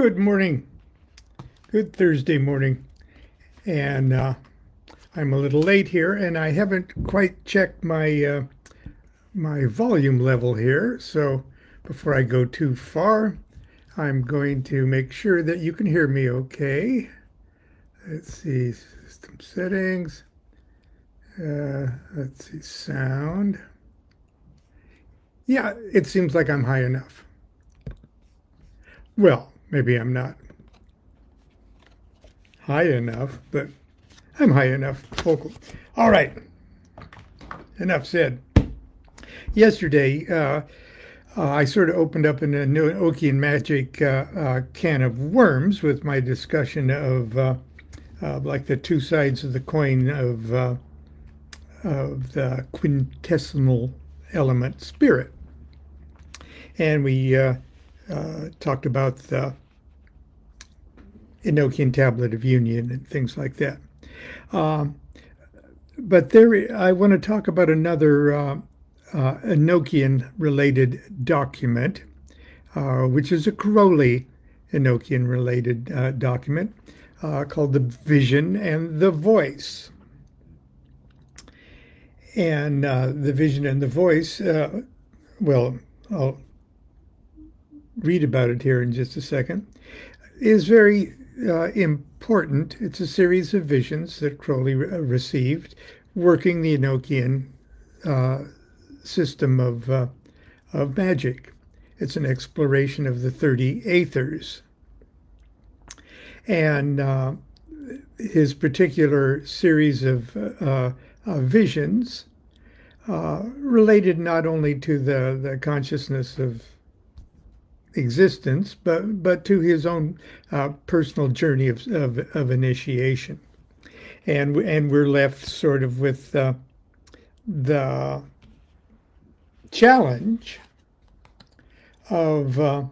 Good morning. Good Thursday morning. And uh, I'm a little late here, and I haven't quite checked my uh, my volume level here. So before I go too far, I'm going to make sure that you can hear me okay. Let's see, system settings. Uh, let's see, sound. Yeah, it seems like I'm high enough. Well, maybe I'm not high enough, but I'm high enough vocal. All right, enough said. Yesterday, uh, uh, I sort of opened up in an Enochian magic uh, uh, can of worms with my discussion of uh, uh, like the two sides of the coin of of the quintessential element spirit, and we talked about the Enochian Tablet of Union and things like that. Um, but there, I want to talk about another uh, uh, Enochian related document, uh, which is a Crowley Enochian related uh, document uh, called The Vision and the Voice. And uh, the vision and the voice, well, I'll read about it here in just a second, is very uh, important. It's a series of visions that Crowley re- uh, received, working the Enochian uh, system of uh, of magic. It's an exploration of the thirty aethers, and uh, his particular series of uh, visions related not only to the the consciousness of existence, but but to his own uh, personal journey of, of, of initiation, and and we're left sort of with uh, the challenge of uh,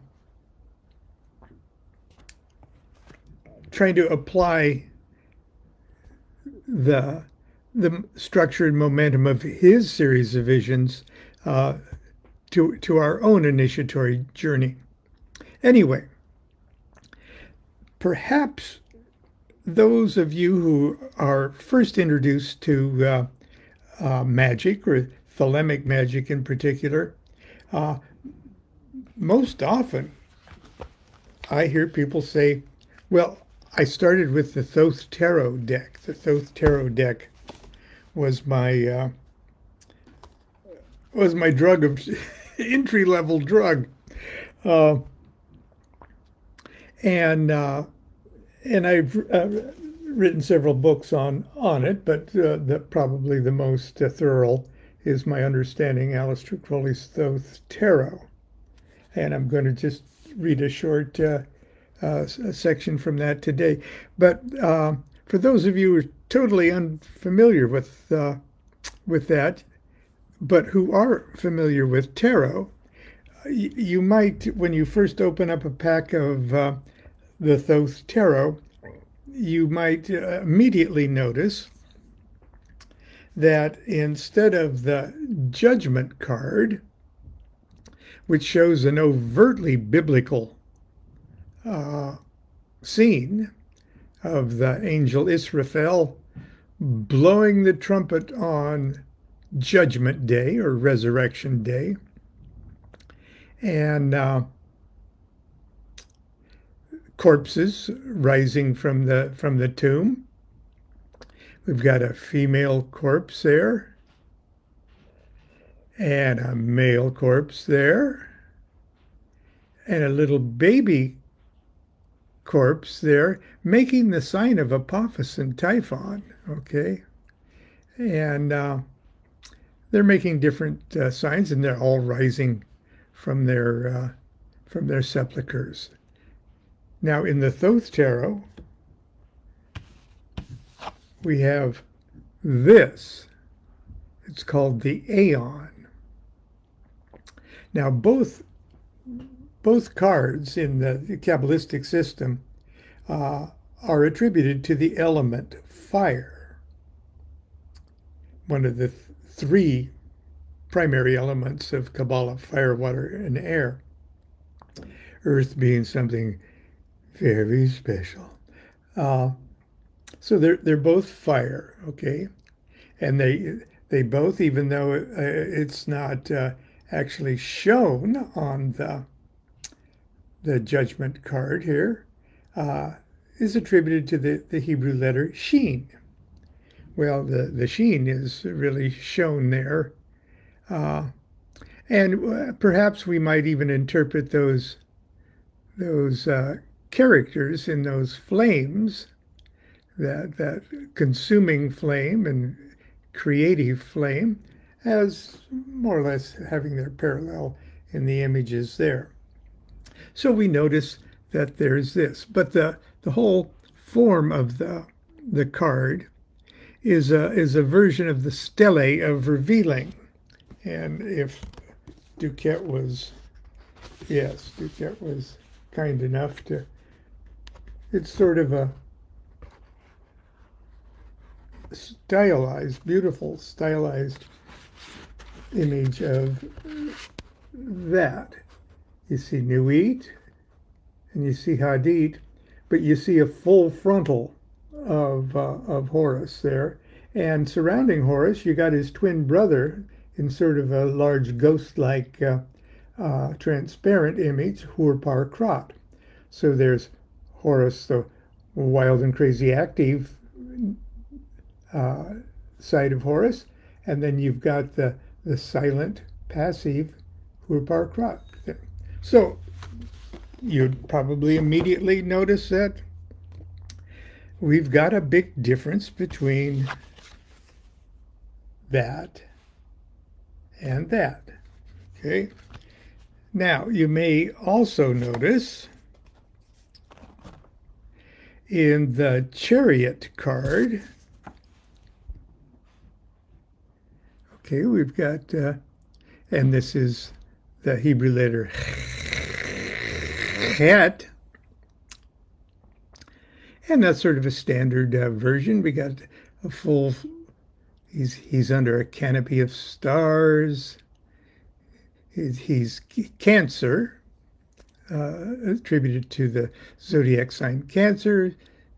trying to apply the the structure and momentum of his series of visions uh, to to our own initiatory journey. Anyway, perhaps those of you who are first introduced to uh, uh, magic or thelemic magic in particular, uh, most often I hear people say, well, I started with the Thoth Tarot deck. The Thoth Tarot deck was my uh, was my drug of entry level drug. And uh, and I've uh, written several books on on it, but uh, the, probably the most uh, thorough is my understanding Aleister Crowley's Thoth Tarot, and I'm going to just read a short uh, uh, section from that today. But for those of you who are totally unfamiliar with with that, but who are familiar with tarot, you might, when you first open up a pack of uh, the Thoth Tarot, you might uh, immediately notice that instead of the judgment card, which shows an overtly biblical uh, scene of the angel Israfel blowing the trumpet on Judgment Day or Resurrection Day, and uh, corpses rising from the from the tomb. We've got a female corpse there and a male corpse there and a little baby corpse there making the sign of Apophis and Typhon, okay? And uh, they're making different uh, signs and they're all rising from their uh, from their sepulchres. Now in the Thoth Tarot, we have this. It's called the Aeon. Now both both cards in the, Kabbalistic system uh, are attributed to the element fire, one of the th three primary elements of Kabbalah fire, water, and air. Earth being something Very special. Uh, so they're they're both fire, okay, and they they both, even though uh, it's not uh, actually shown on the the judgment card here, uh, is attributed to the, the Hebrew letter Sheen. Well, the, the Sheen is really shown there. Uh, and uh, perhaps we might even interpret those, those uh, characters in those flames, that, that consuming flame and creative flame, as more or less having their parallel in the images there. So we notice that there's this, but the, the whole form of the, the card is a, is a version of the stele of revealing. And if Duquette was, yes, Duquette was kind enough to, it's sort of a stylized, beautiful, stylized image of that. You see Nuit and you see Hadit, but you see a full frontal of, uh, of Horus there. And surrounding Horus, you got his twin brother in sort of a large ghost-like uh, uh, transparent image, Hoor-paar-kraat. So there's Horus, the wild and crazy active uh, side of Horus, and then you've got the, the silent, passive Hoor-paar-kraat. So you'd probably immediately notice that we've got a big difference between that and that. Okay. Now, you may also notice in the chariot card, okay, we've got, uh, and this is the Hebrew letter het. And that's sort of a standard uh, version. We got a full, he's, he's under a canopy of stars. He's, Cancer, uh, attributed to the zodiac sign Cancer.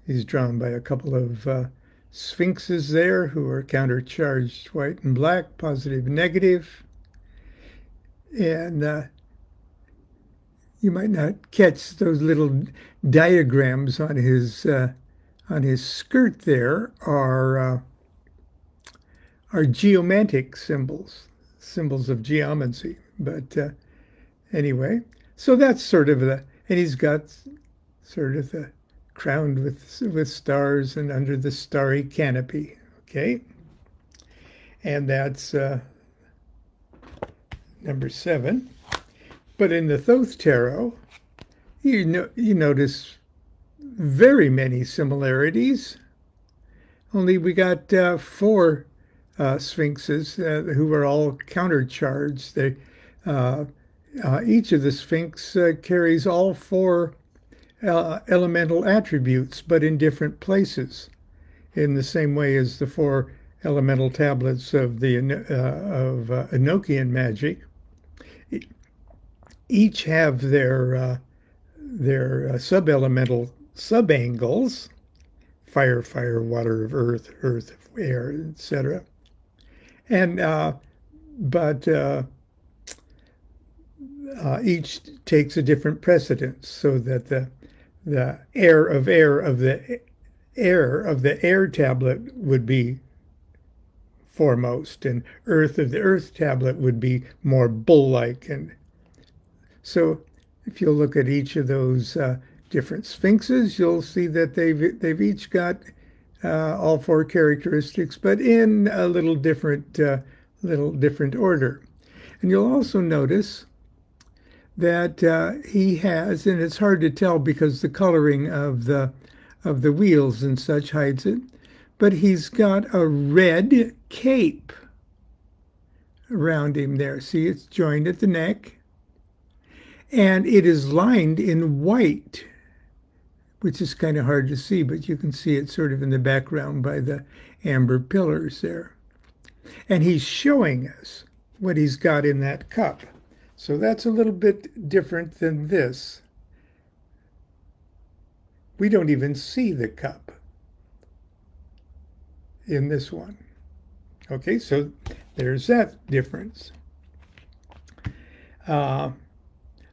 He's drawn by a couple of uh, sphinxes there who are countercharged white and black, positive negative. And uh, you might not catch those little diagrams on his uh, on his skirt there are uh, are geomantic symbols, symbols of geomancy. But uh, anyway, so that's sort of the and he's got sort of the crowned with with stars and under the starry canopy. Okay, and that's uh, number seven. But in the Thoth Tarot, you, no, you notice very many similarities. Only we got uh, four sphinxes uh, who are all countercharged. They, uh, uh, each of the sphinx uh, carries all four elemental attributes, but in different places, in the same way as the four elemental tablets of the of Enochian magic each have their uh, their uh, subelemental subangles, fire, fire, water, of earth, earth, air, etc. And uh, but uh, uh, each takes a different precedence, so that the the air of air of the air of the air tablet would be foremost, and earth of the earth tablet would be more bull-like. And so if you look at each of those uh, different sphinxes, you'll see that they've, they've each got all four characteristics, but in a little different, uh, little different order. And you'll also notice that uh, he has, and it's hard to tell because the coloring of the of the wheels and such hides it, but he's got a red cape around him there. See, it's joined at the neck and it is lined in white, which is kind of hard to see, but you can see it sort of in the background by the amber pillars there. And he's showing us what he's got in that cup. So that's a little bit different than this. We don't even see the cup in this one. Okay, so there's that difference. Uh,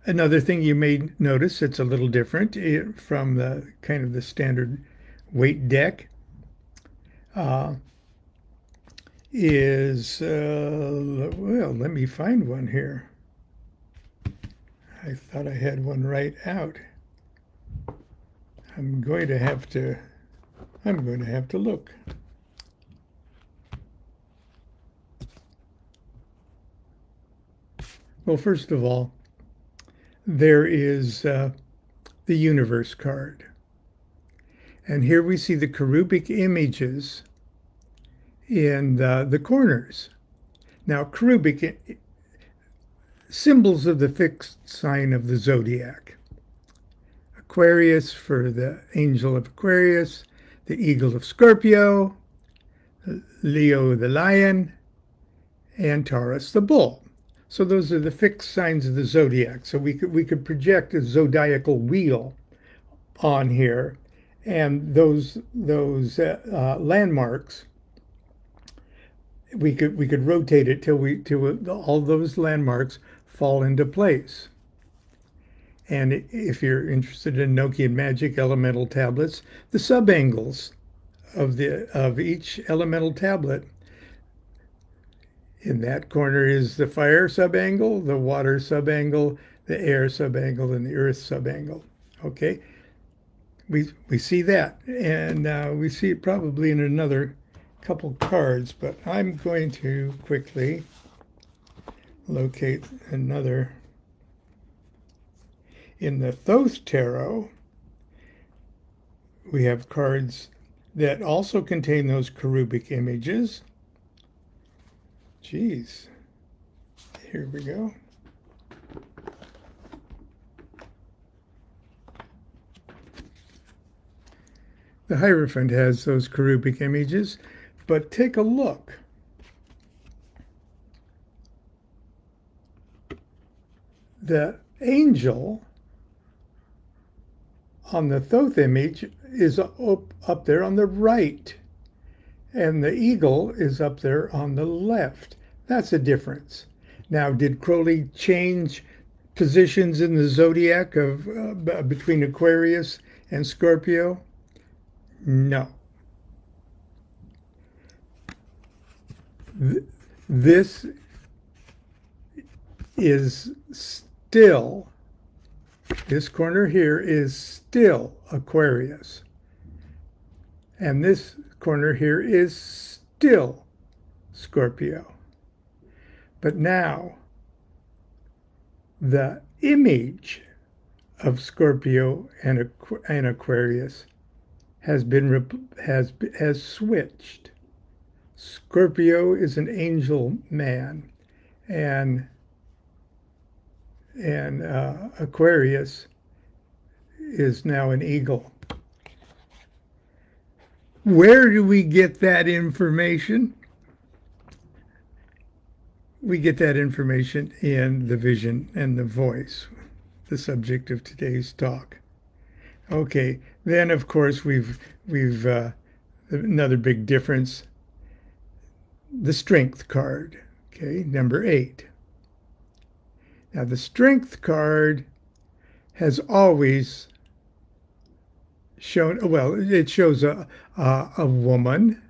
another thing you may notice it's a little different eh, from the kind of the standard Waite deck uh, is, uh, well, let me find one here. I thought I had one right out. I'm going to have to, I'm going to have to look. Well, first of all, there is uh, the universe card. And here we see the cherubic images in the, the corners. Now, cherubic symbols of the fixed sign of the zodiac. Aquarius for the angel of Aquarius, the eagle of Scorpio, Leo the lion, and Taurus the bull. So those are the fixed signs of the zodiac. So we could we could project a zodiacal wheel on here, and those those uh, uh, landmarks we could we could rotate it till we till all those landmarks fall into place. And if you're interested in Enochian magic elemental tablets, the subangles of the of each elemental tablet in that corner is the fire subangle, the water subangle, the air subangle, and the earth subangle. Okay, we we see that, and uh, we see it probably in another couple cards, but I'm going to quickly locate another. In the Thoth Tarot, we have cards that also contain those cherubic images. Geez. Here we go. The Hierophant has those cherubic images, but take a look. The angel on the Thoth image is up, up there on the right and the eagle is up there on the left. That's a difference. Now, did Crowley change positions in the zodiac of uh, between Aquarius and Scorpio? No. Th this is still, this corner here is still Aquarius. And this corner here is still Scorpio. But now, the image of Scorpio and, and Aquarius has been has has switched. Scorpio is an angel man, and and uh, Aquarius is now an eagle. Where do we get that information? We get that information in the vision and the voice, the subject of today's talk. Okay, then of course we've we've uh, another big difference. The strength card. Okay, number eight. Now the strength card has always shown, well, it shows a, a, a woman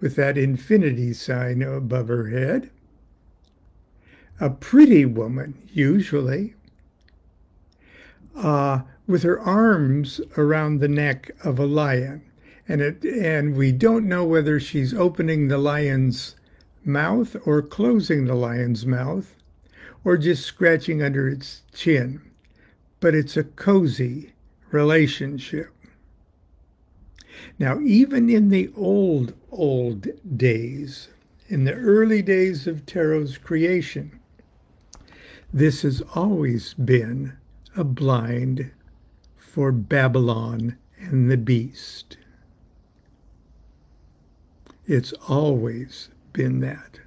with that infinity sign above her head. A pretty woman, usually, uh, with her arms around the neck of a lion. And, it, and we don't know whether she's opening the lion's mouth or closing the lion's mouth or just scratching under its chin. But it's a cozy relationship. Now, even in the old, old days, in the early days of Tarot's creation, this has always been a blind for Babylon and the beast. It's always been that.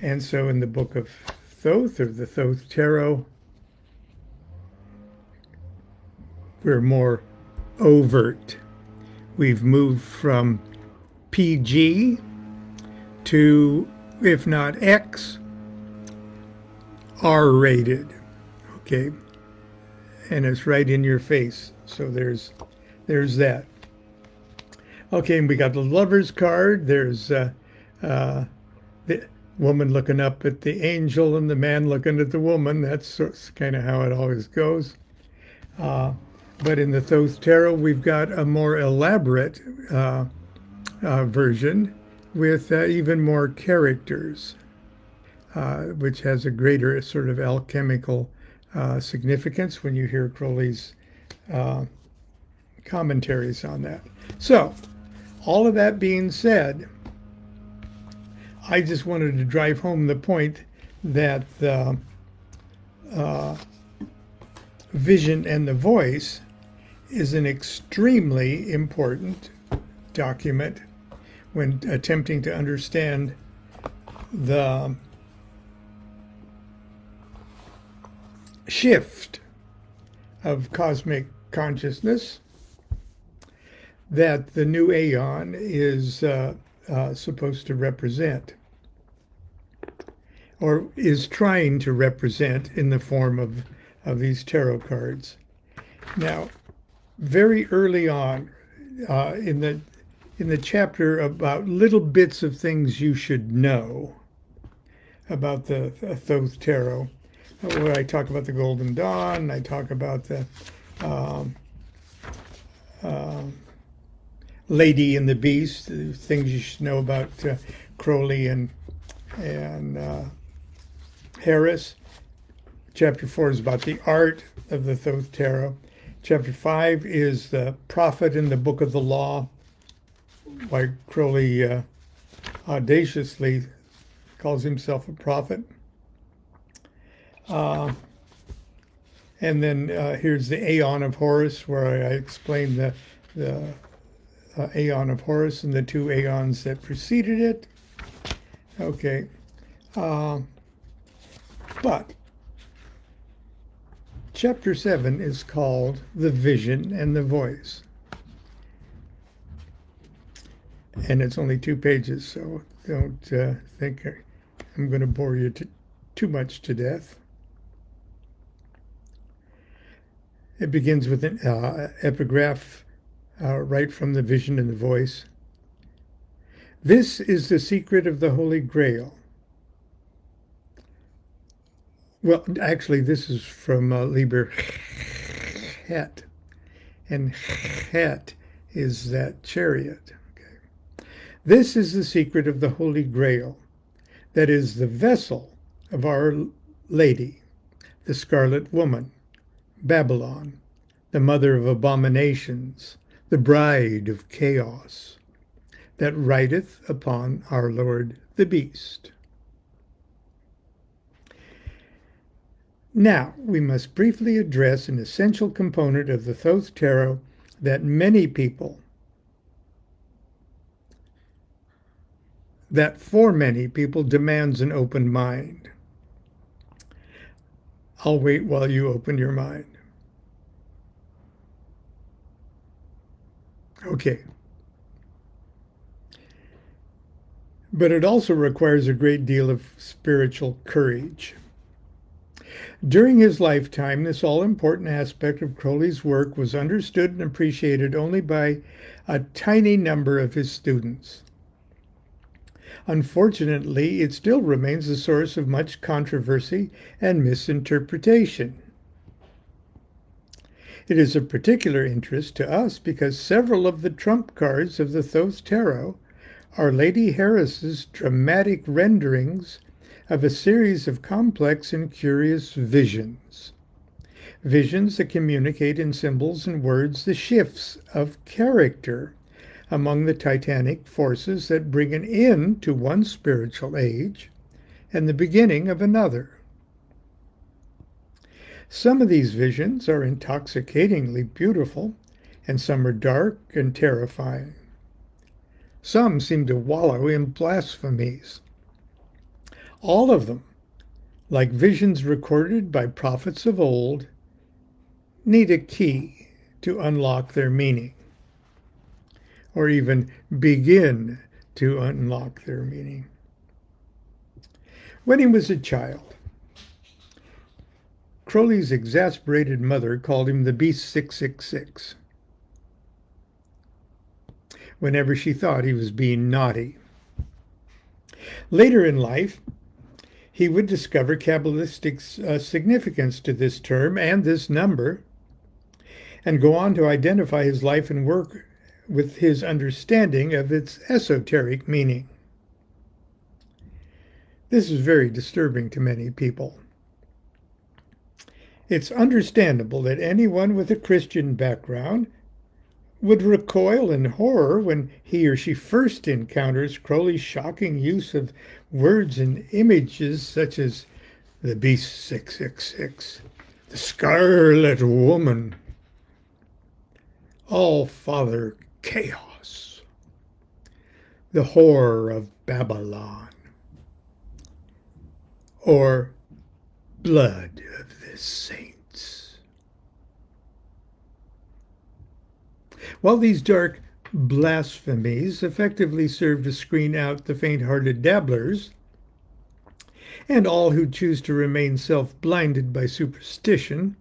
And so in the book of Thoth or the Thoth Tarot, we're more overt. We've moved from PG to, if not X, R rated. Okay. And it's right in your face. So there's there's that. Okay, and we got the lover's card. There's uh, uh, the woman looking up at the angel and the man looking at the woman. That's, that's kind of how it always goes. Uh, but in the Thoth Tarot, we've got a more elaborate uh, uh, version with uh, even more characters, uh, which has a greater sort of alchemical uh, significance when you hear Crowley's uh, commentaries on that. So, all of that being said, I just wanted to drive home the point that the vision and the voice is an extremely important document when attempting to understand the shift of cosmic consciousness that the new aeon is uh, uh, supposed to represent or is trying to represent in the form of, of these tarot cards. Now, very early on uh, in the in the chapter about little bits of things you should know about the Thoth Tarot, where I talk about the Golden Dawn, I talk about the um, uh, Lady and the Beast, things you should know about uh, Crowley and and uh, Harris. Chapter four is about the art of the Thoth Tarot. Chapter five is the prophet in the Book of the Law why Crowley uh, audaciously calls himself a prophet. Uh, and then uh, here's the Aeon of Horus, where I, explain the, the uh, Aeon of Horus and the two Aeons that preceded it. Okay. Uh, but chapter 7 is called The Vision and the Voice. and it's only two pages, so don't uh, think I'm going to bore you to, too much to death. It begins with an uh, epigraph uh, right from the vision and the voice. This is the secret of the Holy Grail. Well, actually, this is from uh, Liber Het, and Het is that chariot. This is the secret of the Holy Grail, that is, the vessel of Our Lady, the Scarlet Woman, Babylon, the mother of abominations, the bride of chaos, that rideth upon our Lord the Beast. Now, we must briefly address an essential component of the Thoth Tarot that many people that for many people demands an open mind. I'll wait while you open your mind. Okay. But it also requires a great deal of spiritual courage. During his lifetime, this all important aspect of Crowley's work was understood and appreciated only by a tiny number of his students. Unfortunately, it still remains the source of much controversy and misinterpretation. It is of particular interest to us because several of the trump cards of the Thoth Tarot are Lady Harris's dramatic renderings of a series of complex and curious visions. Visions that communicate in symbols and words the shifts of character among the titanic forces that bring an end to one spiritual age and the beginning of another. Some of these visions are intoxicatingly beautiful, and some are dark and terrifying. Some seem to wallow in blasphemies. All of them, like visions recorded by prophets of old, need a key to unlock their meaning, or even begin to unlock their meaning. When he was a child, Crowley's exasperated mother called him the Beast 666 whenever she thought he was being naughty. Later in life, he would discover Kabbalistic uh, significance to this term and this number, and go on to identify his life and work with his understanding of its esoteric meaning. This is very disturbing to many people. It's understandable that anyone with a Christian background would recoil in horror when he or she first encounters Crowley's shocking use of words and images such as the Beast 666, the Scarlet Woman, All Father Chaos, the Horror of Babylon, or Blood of the Saints. While these dark blasphemies effectively serve to screen out the faint hearted dabblers and all who choose to remain self blinded by superstition,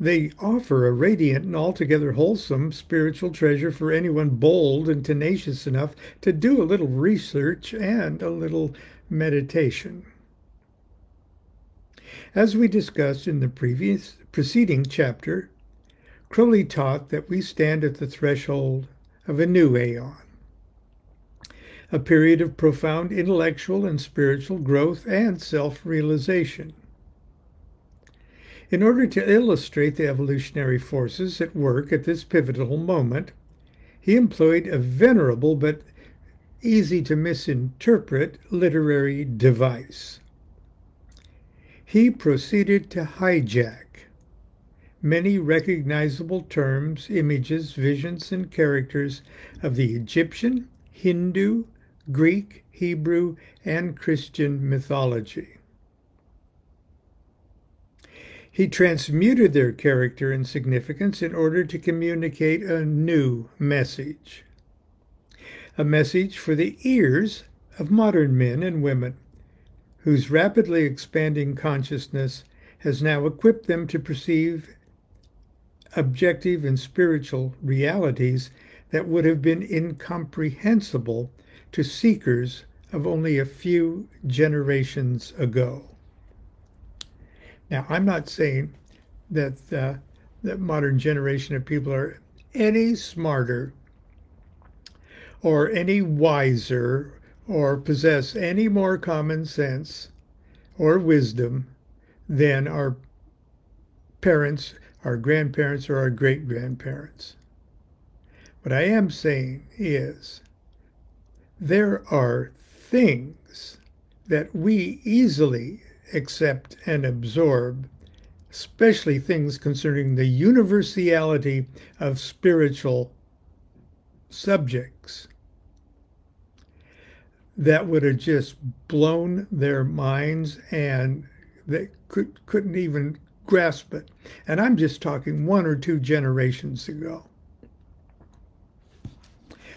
they offer a radiant and altogether wholesome spiritual treasure for anyone bold and tenacious enough to do a little research and a little meditation. As we discussed in the previous preceding chapter, Crowley taught that we stand at the threshold of a new aeon, a period of profound intellectual and spiritual growth and self realization. In order to illustrate the evolutionary forces at work at this pivotal moment, he employed a venerable but easy to misinterpret literary device. He proceeded to hijack many recognizable terms, images, visions, and characters of the Egyptian, Hindu, Greek, Hebrew, and Christian mythology. He transmuted their character and significance in order to communicate a new message. A message for the ears of modern men and women, whose rapidly expanding consciousness has now equipped them to perceive objective and spiritual realities that would have been incomprehensible to seekers of only a few generations ago. Now, I'm not saying that uh, the modern generation of people are any smarter or any wiser or possess any more common sense or wisdom than our parents our grandparents or our great grandparents. What I am saying is there are things that we easily accept and absorb, especially things concerning the universality of spiritual subjects that would have just blown their minds and they could, couldn't even grasp it. And I'm just talking one or two generations ago.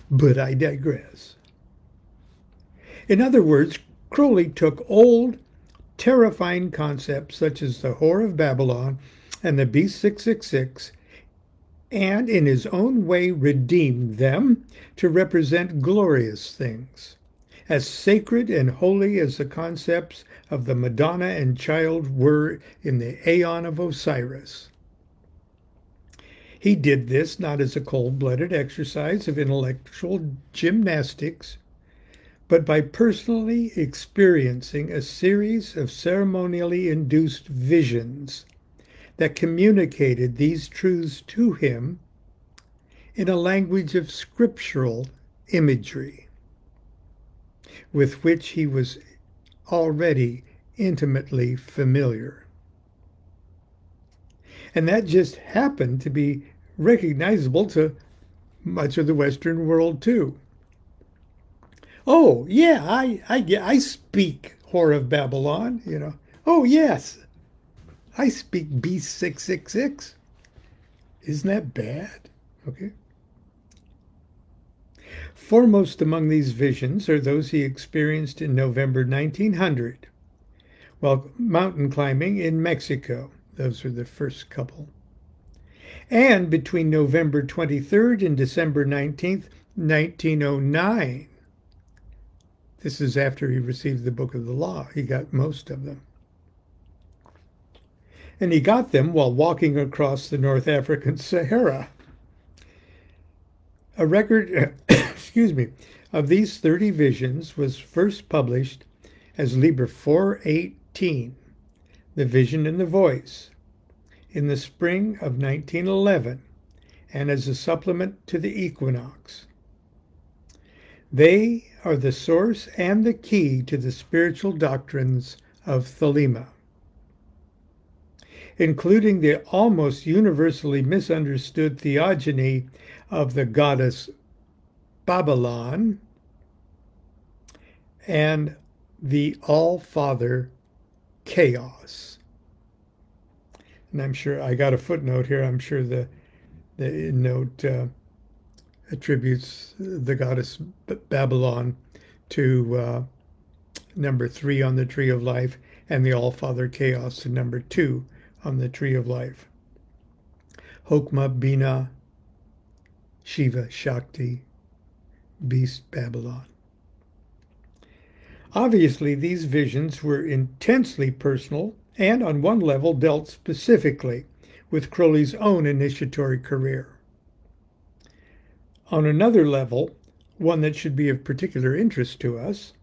But I digress. In other words, Crowley took old, terrifying concepts such as the Whore of Babylon and the Beast 666 and in his own way redeemed them to represent glorious things as sacred and holy as the concepts of the Madonna and Child were in the Aeon of Osiris. He did this not as a cold blooded exercise of intellectual gymnastics, but by personally experiencing a series of ceremonially induced visions that communicated these truths to him in a language of scriptural imagery with which he was already intimately familiar. And that just happened to be recognizable to much of the Western world too. Oh, yeah, I, I, I speak Whore of Babylon, you know. Oh, yes, I speak B666. Isn't that bad? Okay. Foremost among these visions are those he experienced in November 1900 while mountain climbing in Mexico. Those were the first couple. And between November 23rd and December 19th, 1909. This is after he received the Book of the Law. He got most of them. And he got them while walking across the North African Sahara. A record, excuse me, of these 30 visions was first published as Liber 418, The Vision and the Voice, in the spring of 1911 and as a supplement to the Equinox. They are the source and the key to the spiritual doctrines of Thelema, including the almost universally misunderstood theogony of the goddess Babylon and the All Father Chaos. And I'm sure I got a footnote here. I'm sure the the note uh, attributes the goddess Babylon to uh, number three on the tree of life and the All Father Chaos to number two on the tree of life. Hokmah, Binah Shiva, Shakti, Beast, Babylon. Obviously, these visions were intensely personal and, on one level, dealt specifically with Crowley's own initiatory career. On another level, one that should be of particular interest to us,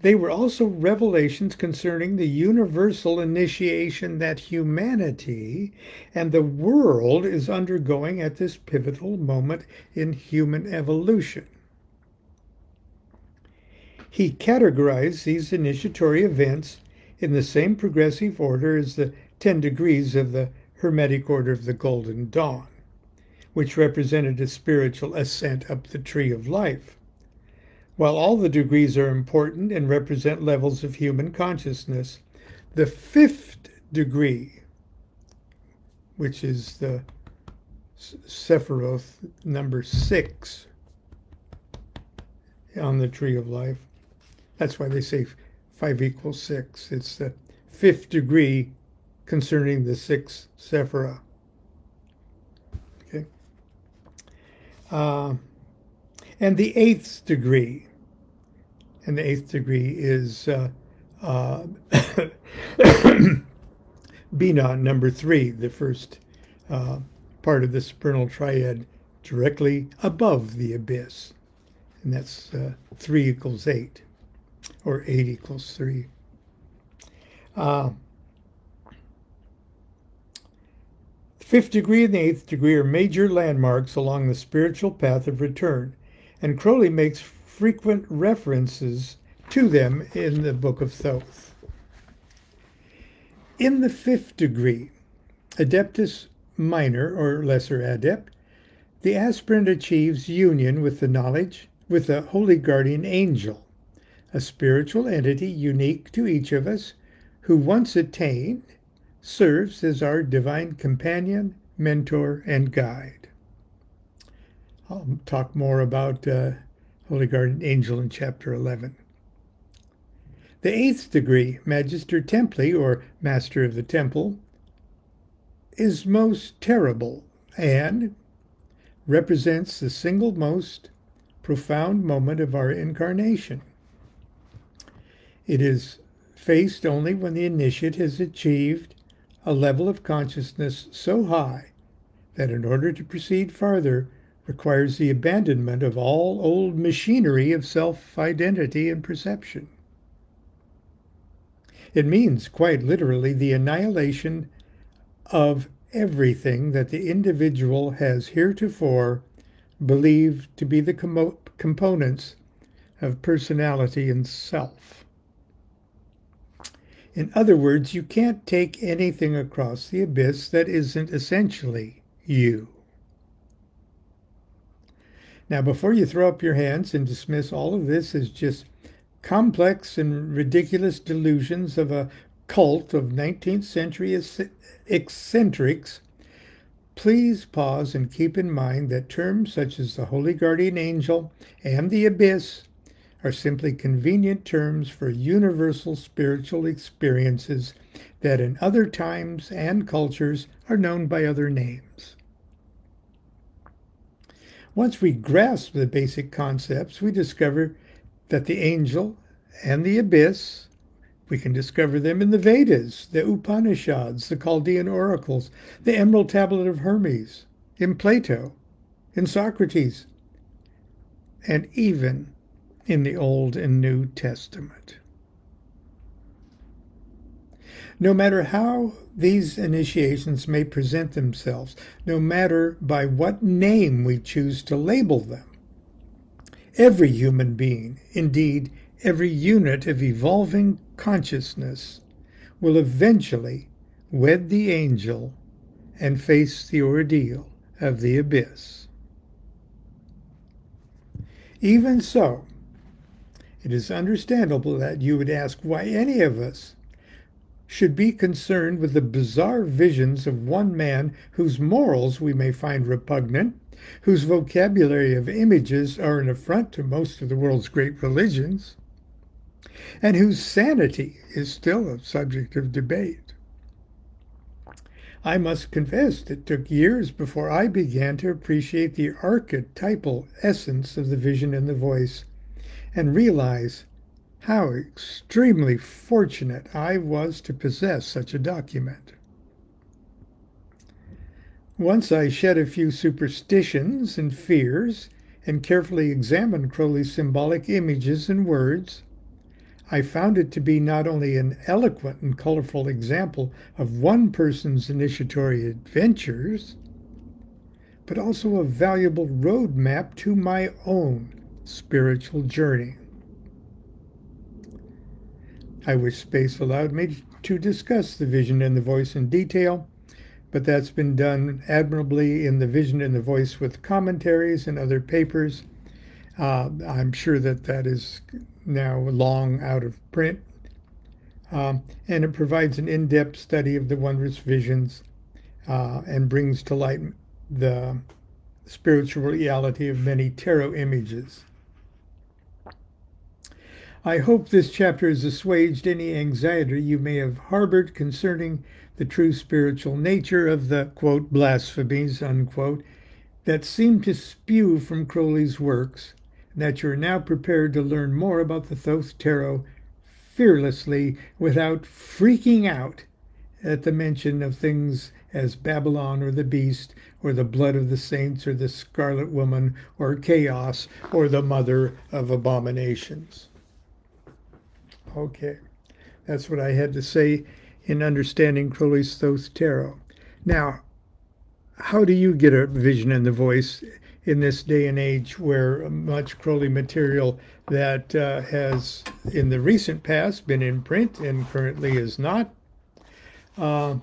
they were also revelations concerning the universal initiation that humanity and the world is undergoing at this pivotal moment in human evolution. He categorized these initiatory events in the same progressive order as the 10 degrees of the Hermetic Order of the Golden Dawn which represented a spiritual ascent up the tree of life. While all the degrees are important and represent levels of human consciousness, the fifth degree, which is the Sephiroth number six on the tree of life, that's why they say five equals six. It's the fifth degree concerning the six Sephirah. Uh, and the eighth degree, and the eighth degree is uh, uh, Binah, number three, the first uh, part of the supernal triad directly above the abyss. And that's uh, three equals eight, or eight equals three. Uh, fifth degree and the eighth degree are major landmarks along the spiritual path of return, and Crowley makes frequent references to them in the Book of Thoth. In the fifth degree, Adeptus Minor or Lesser Adept, the aspirant achieves union with the knowledge with the Holy Guardian Angel, a spiritual entity unique to each of us who once attained serves as our divine companion, mentor, and guide. I'll talk more about uh, Holy Guardian Angel in chapter 11. The eighth degree, Magister Templi, or Master of the Temple, is most terrible and represents the single most profound moment of our incarnation. It is faced only when the initiate has achieved a level of consciousness so high that in order to proceed farther requires the abandonment of all old machinery of self identity and perception. It means, quite literally, the annihilation of everything that the individual has heretofore believed to be the com- components of personality and self. In other words, you can't take anything across the abyss that isn't essentially you. Now, before you throw up your hands and dismiss all of this as just complex and ridiculous delusions of a cult of 19th century eccentrics, please pause and keep in mind that terms such as the Holy Guardian Angel and the Abyss are simply convenient terms for universal spiritual experiences that in other times and cultures are known by other names. Once we grasp the basic concepts, we discover that the angel and the abyss, we can discover them in the Vedas, the Upanishads, the Chaldean oracles, the Emerald Tablet of Hermes, in Plato, in Socrates, and even in the Old and New Testament. No matter how these initiations may present themselves, no matter by what name we choose to label them, every human being, indeed, every unit of evolving consciousness, will eventually wed the angel and face the ordeal of the abyss. Even so, it is understandable that you would ask why any of us should be concerned with the bizarre visions of one man whose morals we may find repugnant, whose vocabulary of images are an affront to most of the world's great religions, and whose sanity is still a subject of debate. I must confess it took years before I began to appreciate the archetypal essence of the vision and the voice and realize how extremely fortunate I was to possess such a document. Once I shed a few superstitions and fears and carefully examined Crowley's symbolic images and words, I found it to be not only an eloquent and colorful example of one person's initiatory adventures, but also a valuable roadmap to my own spiritual journey. I wish space allowed me to discuss the vision and the voice in detail, but that's been done admirably in the vision and the voice with commentaries and other papers. Uh, I'm sure that that is now long out of print. Um, and it provides an in depth study of the wondrous visions uh, and brings to light the spiritual reality of many tarot images. I hope this chapter has assuaged any anxiety you may have harbored concerning the true spiritual nature of the, quote, blasphemies, unquote, that seem to spew from Crowley's works, and that you are now prepared to learn more about the Thoth Tarot fearlessly without freaking out at the mention of things as Babylon or the beast or the blood of the saints or the scarlet woman or chaos or the mother of abominations. Okay, that's what I had to say in understanding Crowley's Thoth Tarot. Now, how do you get a vision in the voice in this day and age where much Crowley material that uh, has in the recent past been in print and currently is not? Uh,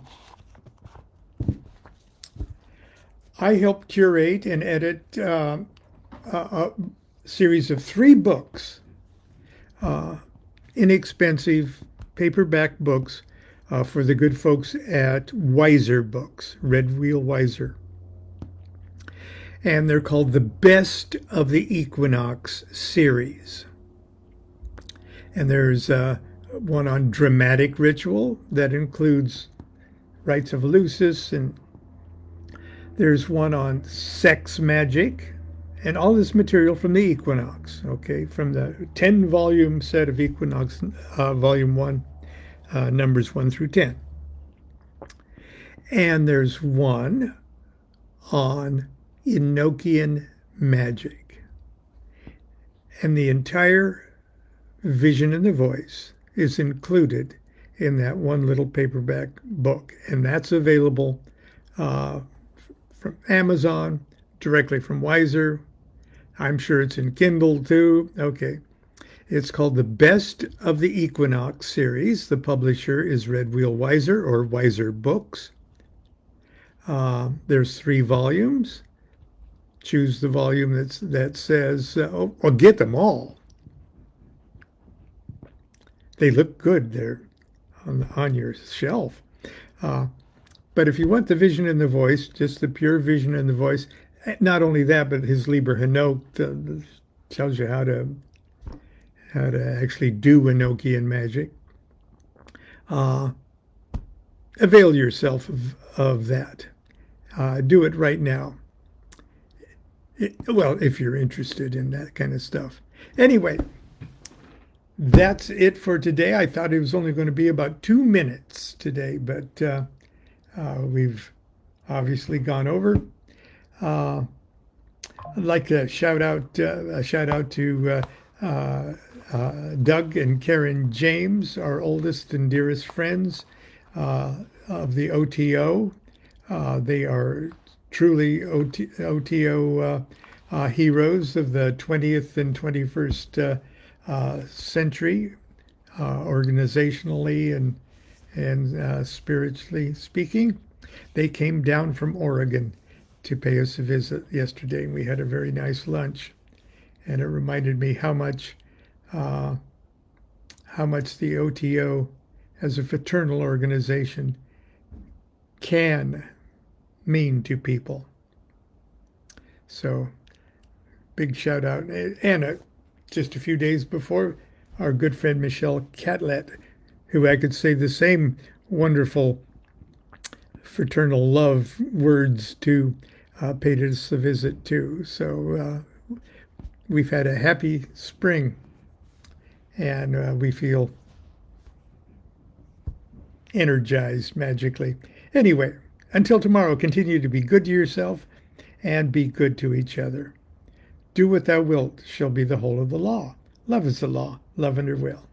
I helped curate and edit uh, a, a, series of three books uh, inexpensive paperback books uh, for the good folks at Wiser Books, Red Wheel Wiser. And they're called the Best of the Equinox series. And there's uh, one on dramatic ritual that includes rites of Eleusis, and there's one on sex magic, and all this material from the Equinox, okay, from the 10 volume set of Equinox, uh, volume 1, uh, numbers 1 through 10. And there's one on Enochian magic. And the entire vision and the voice is included in that one little paperback book. And that's available uh, from Amazon, directly from Wiser, I'm sure it's in Kindle too. Okay. It's called The Best of the Equinox series. The publisher is Red Wheel Wiser or Wiser Books. Uh, there's three volumes. Choose the volume that's, that says, uh, oh, or get them all. They look good there on, on your shelf. Uh, But if you want the vision and the voice, just the pure vision and the voice, not only that, but his Liber Chanokh uh, tells you how to how to actually do Enochian magic. Uh, avail yourself of, of that. Uh, do it right now. It, well, if you're interested in that kind of stuff. Anyway, that's it for today. I thought it was only going to be about two minutes today, but uh, uh, we've obviously gone over. Uh, I'd like to shout out uh, a shout out to uh, uh, Doug and Karen James, our oldest and dearest friends of the OTO. they are truly OT, OTO heroes of the 20th and 21st uh, century, uh, organizationally and and uh, spiritually speaking. They came down from Oregon to pay us a visit yesterday, and we had a very nice lunch. And it reminded me how much uh, how much the OTO, as a fraternal organization, can mean to people. So, big shout out, and a just a few days before, our good friend Michelle Catlett, who I could say the same wonderful fraternal love words to, uh, paid us a visit too. So uh, we've had a happy spring and uh, we feel energized magically. Anyway, until tomorrow, continue to be good to yourself and be good to each other. Do what thou wilt shall be the whole of the law. Love is the law, love and under will.